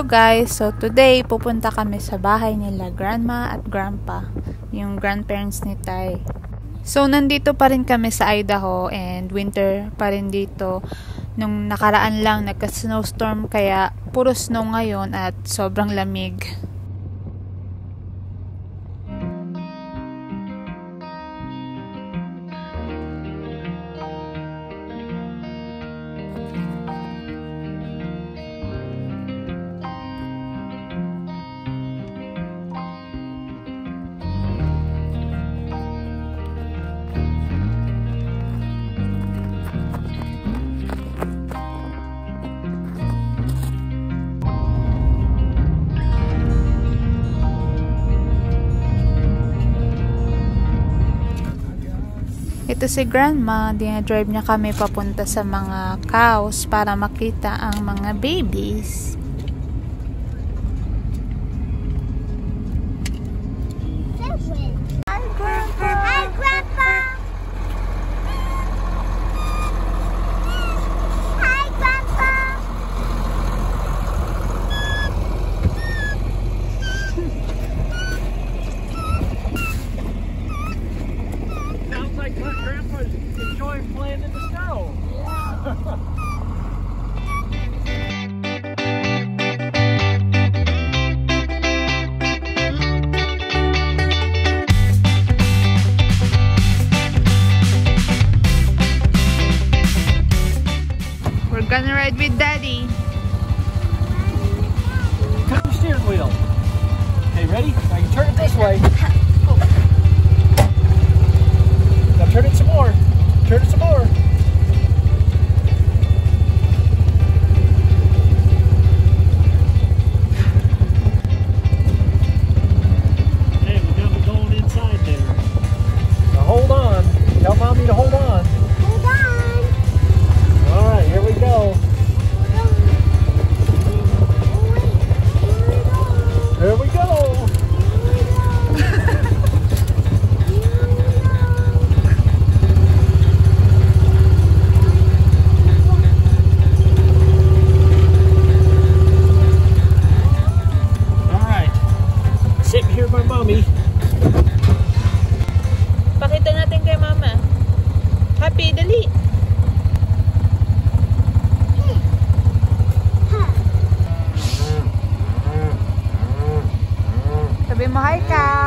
Guys! So today, pupunta kami sa bahay nila grandma at grandpa, yung grandparents ni Tay. So nandito pa rin kami sa Idaho and winter pa rin dito. Nung nakaraan lang nagka-snowstorm kaya puro snow ngayon at sobrang lamig. Ito si grandma, dinadrive niya kami papunta sa mga cows para makita ang mga babies. Like my grandpa's enjoying playing in the snow. We're gonna ride with daddy. Turn it some more. 海咖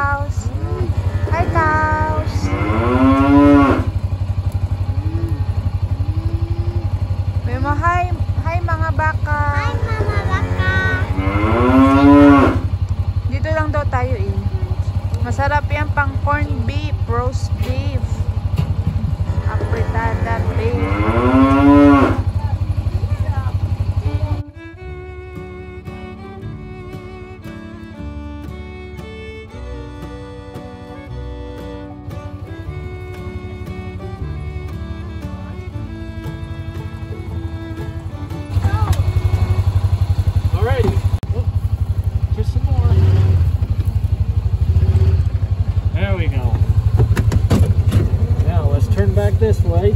this way.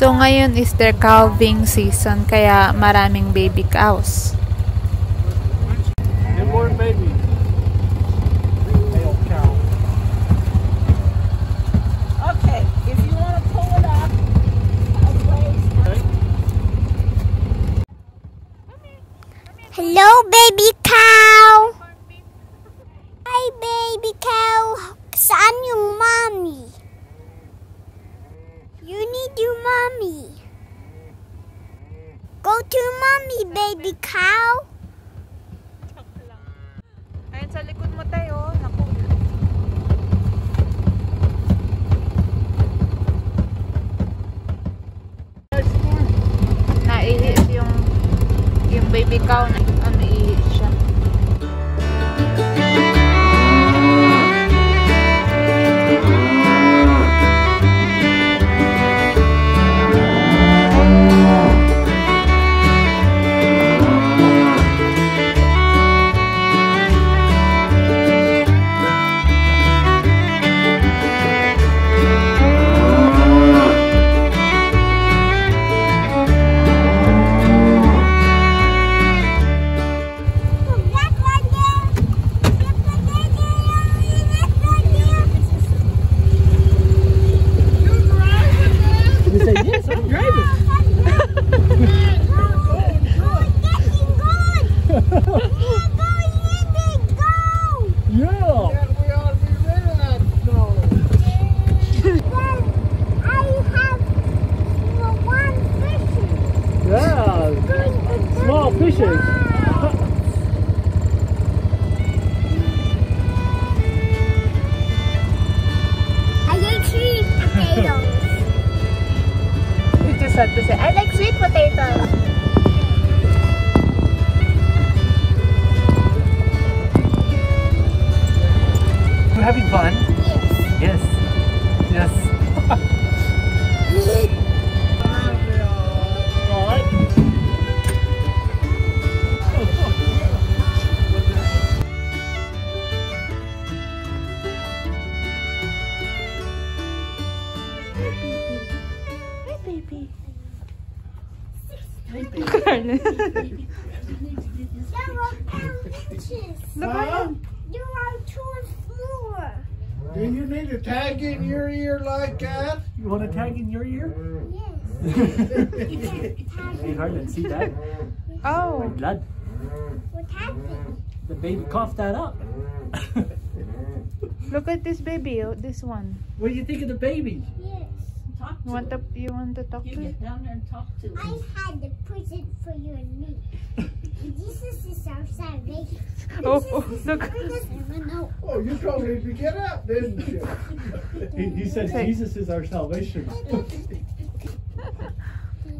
So ngayon is their calving season kaya maraming baby cows. Newborn baby. Male cow. Okay, if you want to pull it up, a ways, Okay. Hello, baby cow. Hi, baby cow. Saan yung mommy? You need your mommy. Go to mommy, baby cow. Ayun sa likod mo tayo. Naku. Naihis yung yung baby cow na Had to say, I like sweet potatoes. We're having fun. Ear like that? You want a tag in your ear? Yes. Hey, Harlan, see that? Oh, Blood. What happened? The baby coughed that up. look at this baby, oh, this one. what do you think of the baby? Yes. Talk You to want her. to you want to talk You to it? get down there and talk to I had the present for you and me. Jesus is our salvation. Oh, oh, look. No. Oh, you told me to get up, didn't you? He, he said Say- Jesus is our salvation.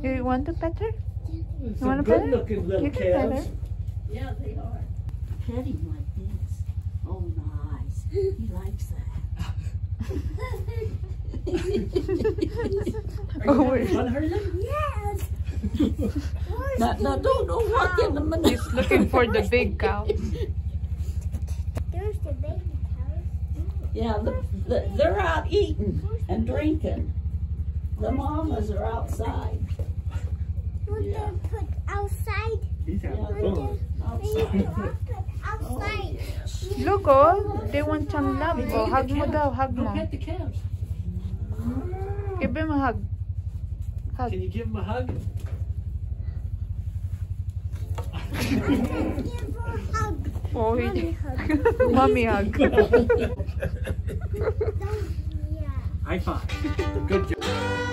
You want to pet her? Some wanna pet her? good looking little You can pet calves. her. Yeah, they are. Pet him like this. Oh, nice. He likes that. Oh, are Oh, you wait. having fun, Harlan? Yes. Now, now, don't, don't walk in the middle. He's looking for the big cow. There's the baby cow. Yeah, the, the, they're out eating and drinking. The mamas are outside. What Yeah. they put outside? He's having What Yeah. Outside. put outside? Look oh, they want some love. Oh, hug mo daw, hug Go mo. pet the calves. Mm-hmm. Give him a hug. Hug. Can you give him a hug? Give her a hug. Oh, Mommy he, hug. mommy hug. Don't- yeah. High five. Good job.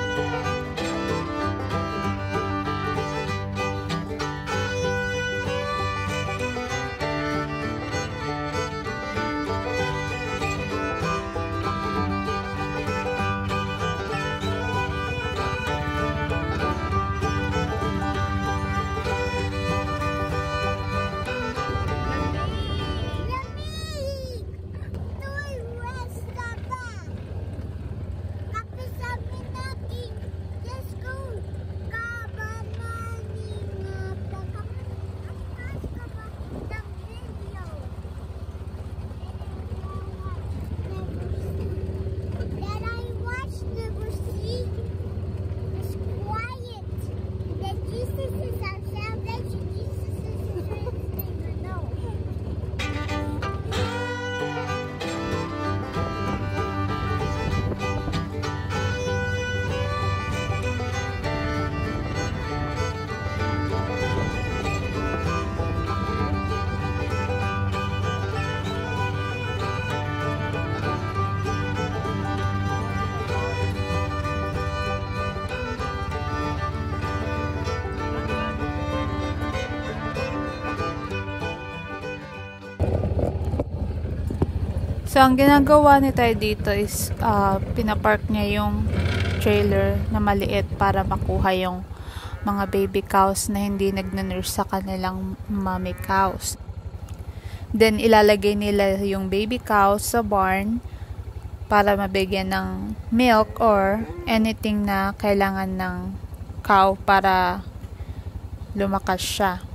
So, ang ginagawa ni tayo dito is uh, pinapark niya yung trailer na maliit para makuha yung mga baby cows na hindi nagnanurse sa kanilang mommy cows. Then, ilalagay nila yung baby cows sa barn para mabigyan ng milk or anything na kailangan ng cow para lumakas siya.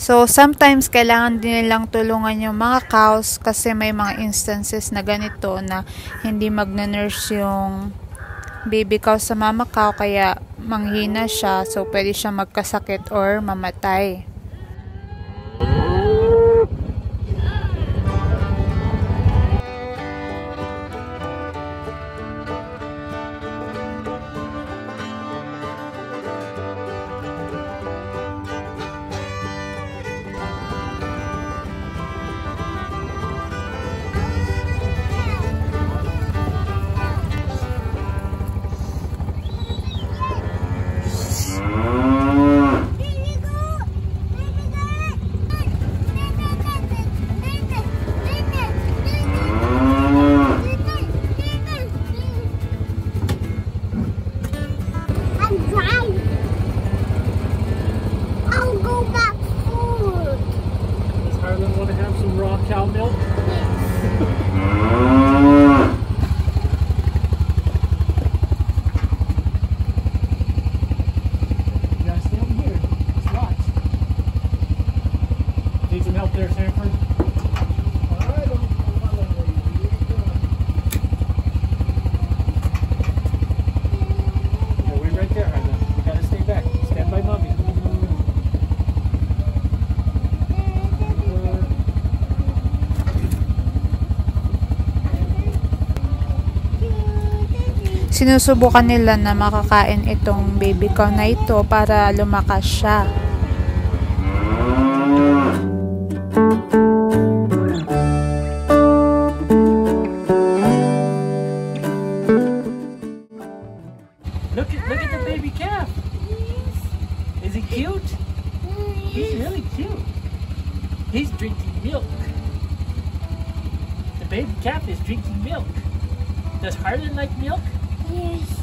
So, sometimes kailangan din nilang tulungan yung mga cows kasi may mga instances na ganito na hindi magnanurse yung baby cow sa mama cow kaya manghina siya so pwede siya magkasakit or mamatay. need some help there, Sanford? sinusubukan nila na makakain itong baby cow na ito para lumakas siya. Look at look at the ah. baby calf. Is he cute? He's really cute. He's drinking milk. The baby calf is drinking milk. Does Harlan like milk? Yes.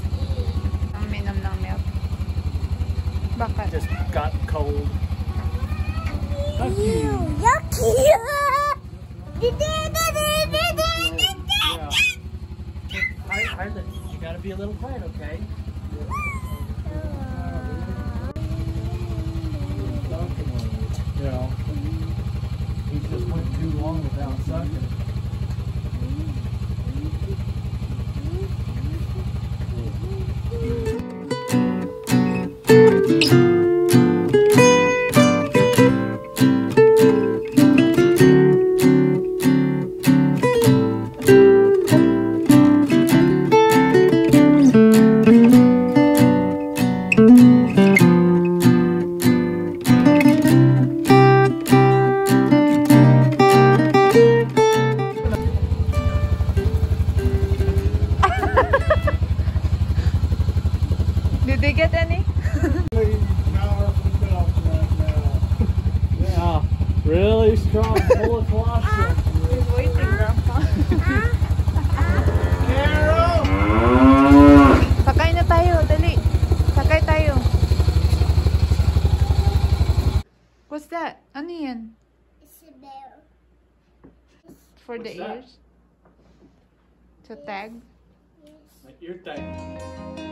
Ang minom ng milk. Bakit? Just got cold. How Ew, yucky. Harlan, you gotta be a little quiet, okay? Yeah. He just went too long without sucking. It's a bear. For the What's that? ears? To tag? Ear tag.